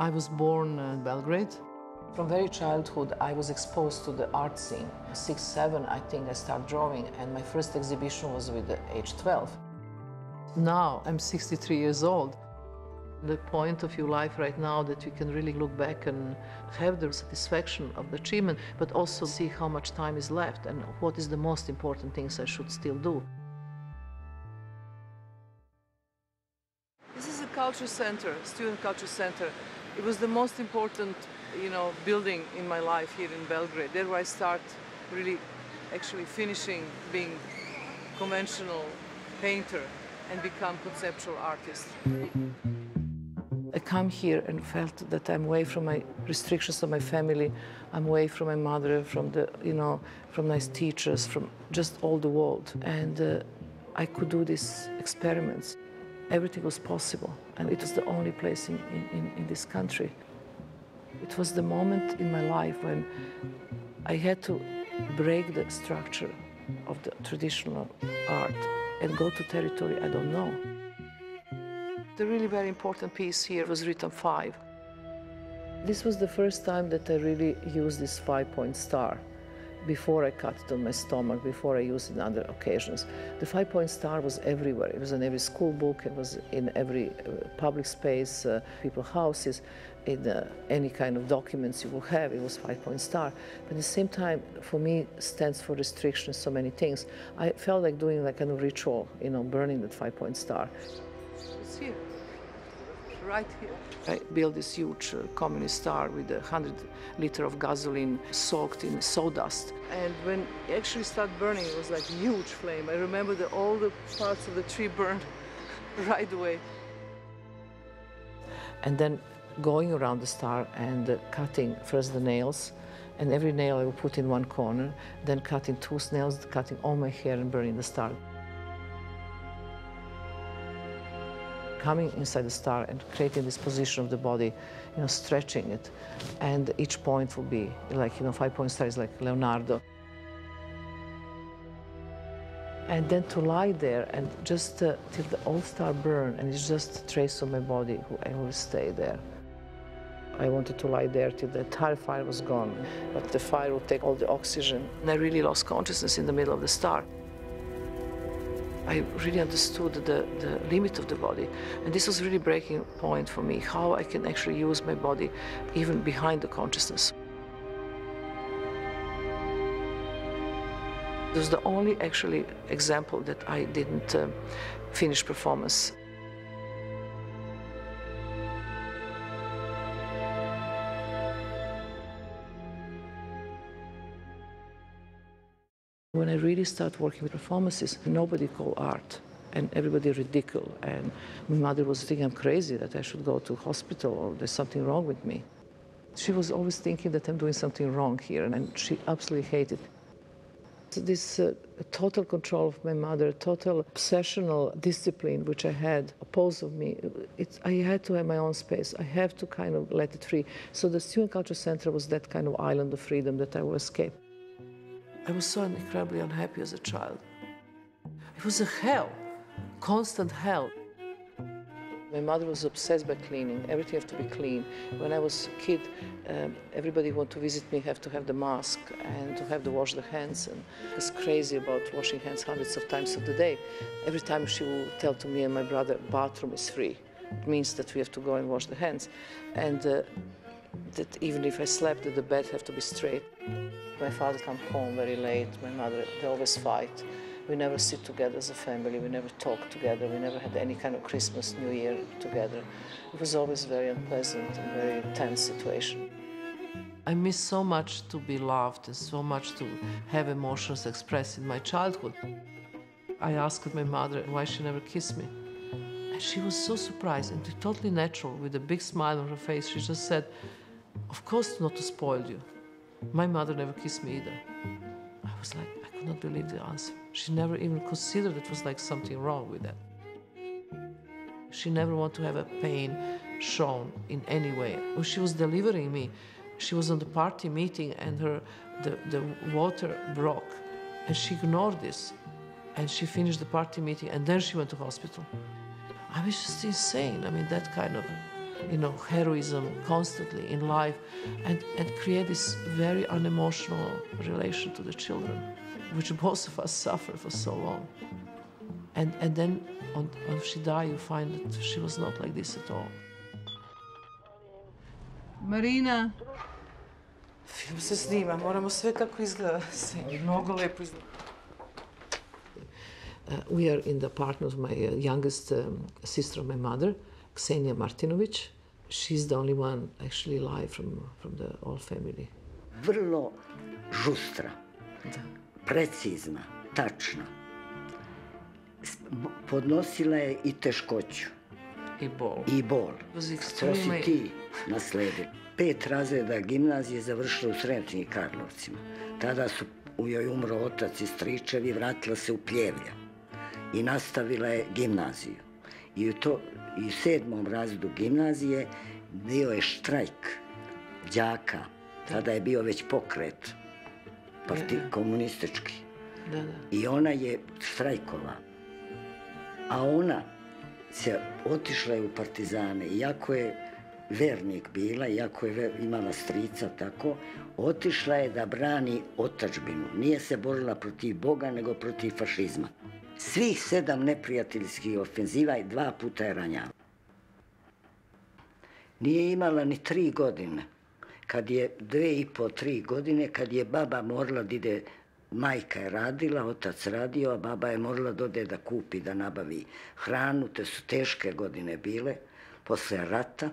I was born in Belgrade. From very childhood, I was exposed to the art scene. Six, seven, I think I started drawing, and my first exhibition was with age 12. Now I'm 63 years old. The point of your life right now that you can really look back and have the satisfaction of the achievement, but also see how much time is left and what is the most important things I should still do. This is a culture center, student culture center. It was the most important, you know, building in my life here in Belgrade. There where I start really actually finishing being conventional painter and become conceptual artist. I come here and felt that I'm away from my restrictions of my family. I'm away from my mother, from the, you know, from nice teachers, from just all the world. And uh, I could do these experiments. Everything was possible. And it was the only place in, in, in this country. It was the moment in my life when I had to break the structure of the traditional art and go to territory I don't know. The really very important piece here was Rhythm five. This was the first time that I really used this five-point star before I cut it on my stomach, before I used it on other occasions. The five-point star was everywhere. It was in every school book, it was in every uh, public space, uh, people houses, in uh, any kind of documents you will have, it was five-point star. But at the same time, for me, stands for restriction, so many things. I felt like doing like a kind of ritual, you know, burning that five-point star. It's here right here. I built this huge uh, communist star with a hundred liter of gasoline soaked in sawdust. And when it actually started burning, it was like a huge flame. I remember that all the parts of the tree burned right away. And then going around the star and uh, cutting first the nails, and every nail I would put in one corner, then cutting two nails, cutting all my hair and burning the star. Coming inside the star and creating this position of the body, you know, stretching it. And each point will be like, you know, five point star is like Leonardo. And then to lie there and just uh, till the old star burn and it's just a trace of my body who I will stay there. I wanted to lie there till the entire fire was gone, but the fire would take all the oxygen. And I really lost consciousness in the middle of the star. I really understood the, the limit of the body. And this was really breaking point for me, how I can actually use my body even behind the consciousness. It was the only actually example that I didn't uh, finish performance. When I really start working with performances, nobody called art and everybody ridicule. And my mother was thinking I'm crazy, that I should go to hospital or there's something wrong with me. She was always thinking that I'm doing something wrong here, and she absolutely hated this uh, total control of my mother, total obsessional discipline which I had opposed of me, I had to have my own space. I have to kind of let it free. So the Student Culture Center was that kind of island of freedom that I will escape. I was so incredibly unhappy as a child. It was a hell, constant hell. My mother was obsessed by cleaning. Everything had to be clean. When I was a kid, um, everybody who wanted to visit me have to have the mask and to have to wash the hands. And I was crazy about washing hands hundreds of times of the day. Every time she would tell to me and my brother, bathroom is free. It means that we have to go and wash the hands. And uh, that even if I slept, that the bed have to be straight. My father come home very late, my mother, they always fight. We never sit together as a family, we never talk together, we never had any kind of Christmas, New Year together. It was always very unpleasant and very tense situation. I miss so much to be loved and so much to have emotions expressed in my childhood. I asked my mother why she never kissed me. And she was so surprised and totally natural with a big smile on her face. She just said, Of course, not to spoil you. My mother never kissed me either. I was like, I could not believe the answer. She never even considered it was like something wrong with that. She never wanted to have a pain shown in any way. When she was delivering me, she was on the party meeting and her the, the water broke and she ignored this and she finished the party meeting and then she went to hospital. I was just insane. I mean, that kind of you know, heroism constantly in life and, and create this very unemotional relation to the children, which both of us suffered for so long. And, and then on, when she died, you find that she was not like this at all. Marina. Film se snima, moramo sve kako izgleda. Mnogo lepo izgleda. Uh, we are in the apartment of my uh, youngest um, sister of my mother, Ksenia Martinovic. She's the only one actually alive from, from the whole family. Vrlo žustra, precizna, tačna. Podnosila je i teškoću. I bol. I bol. To si ti nasledili. Pet razreda gimnazije završila u Sremčnim Karlovcima. Tada su u joj umro otac i stričevi, vratila se u Pljevlja i nastavila je gimnaziju. I u, to, i u sedmom razredu gimnazije bio je štrajk đaka. Tada je bio već pokret parti, komunistički. Da, da. I ona je štrajkova. A ona se otišla je u partizane, iako je vernik bila, iako je imala strica tako, otišla je da brani otačbinu. Nije se borila protiv Boga, nego protiv fašizma. Svih sedam neprijateljskih ofenziva i dva puta je ranjala. Nije imala ni tri godine. Kad je dve i po, tri godine, kad je baba morala da ide, majka je radila, otac radio, a baba je morala da ode da kupi, da nabavi hranu, te su teške godine bile, posle rata,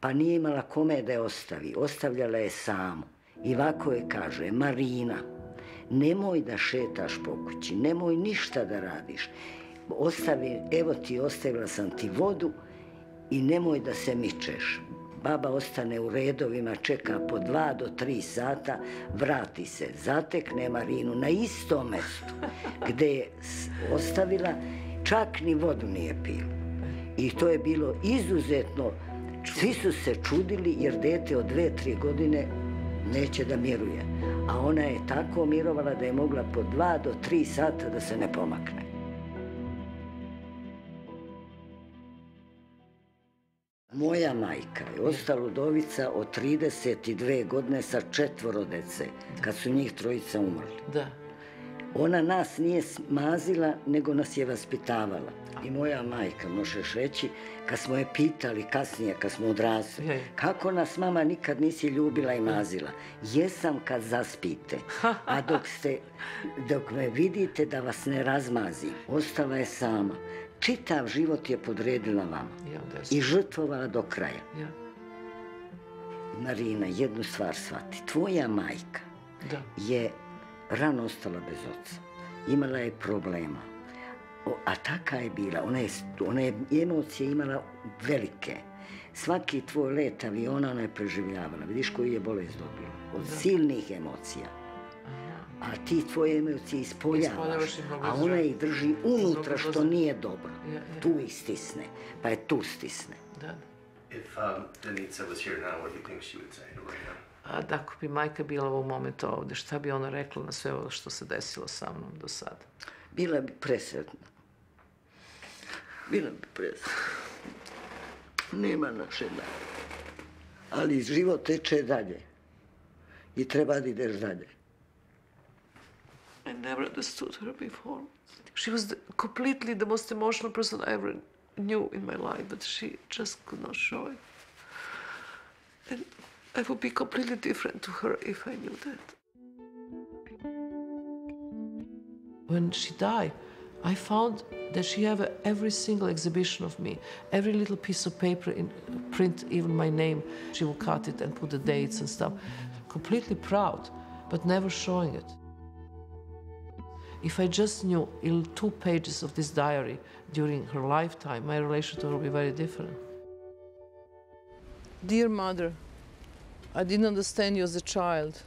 pa nije imala kome da je ostavi. Ostavljala je samu. I ovako je kaže, Marina, nemoj da šetaš po kući, nemoj ništa da radiš. Ostavi, evo ti, ostavila sam ti vodu i nemoj da se mičeš. Baba ostane u redovima, čeka po dva do tri sata, vrati se, zatekne Marinu na istom mestu gde je ostavila, čak ni vodu nije pila. I to je bilo izuzetno, svi su se čudili jer dete od dve, tri godine neće da miruje. A ona je tako mirovala da je mogla po dva do tri sata da se ne pomakne. Moja majka je ostala udovica od 32 godine sa četvoro dece, kad su njih trojica umrli. Da. Ona nas nije smazila, nego nas je vaspitavala. I moja majka, možeš reći, kad smo je pitali kasnije, kad smo odrasli, Je. kako nas mama nikad nisi ljubila i mazila? Jesam kad zaspite, a dok ste, dok me vidite da vas ne razmazim, ostala je sama. Čitav život je podredila vama Ja, da je i žrtvovala do kraja. Ja. Marina, jednu stvar shvati. Tvoja majka Da. je rano ostala bez oca. Imala je problema. O, a taka je bila. Ona je, ona je emocije imala velike. Svaki tvoj let aviona ona je preživljavala. Vidiš koju je bolest dobila. Od silnih emocija. A ti tvoje emocije ispoljavaš, a ona ih drži unutra što nije dobro. Tu ih stisne, pa je tu stisne. Da. If um, Danica was here now, what do you think she would say to Marina? A da ako bi majka bila ovog momenta ovde, šta bi ona rekla na sve ovo što se desilo sa mnom do sada? Bila bi presretna. Bila bi presretna. Nema naše da. Ali život teče dalje. I treba da ideš dalje. I never understood her before. She was the, completely the most emotional person I ever knew in my life, but she just could not show it. And I would be completely different to her if I knew that. When she died, I found that she had every single exhibition of me, every little piece of paper in print, even my name. She would cut it and put the dates and stuff. Completely proud, but never showing it. If I just knew in two pages of this diary during her lifetime, my relation to her would be very different. Dear mother, I didn't understand you as a child.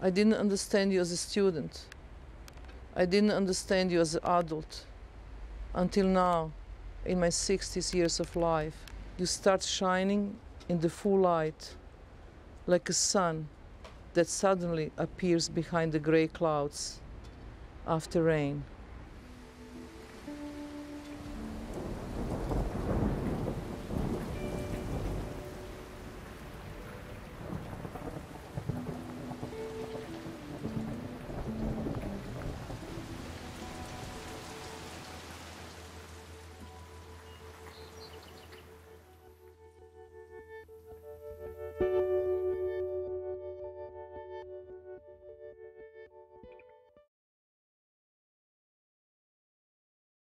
I didn't understand you as a student. I didn't understand you as an adult. Until now, in my 60s years of life, you start shining in the full light, like a sun that suddenly appears behind the gray clouds after rain.